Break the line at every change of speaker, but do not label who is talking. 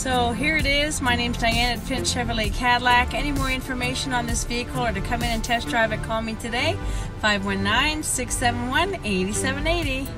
So here it is. My name is Dianne at Finch Chevrolet Cadillac. Any more information on this vehicle or to come in and test drive it, call me today, 519-671-8780.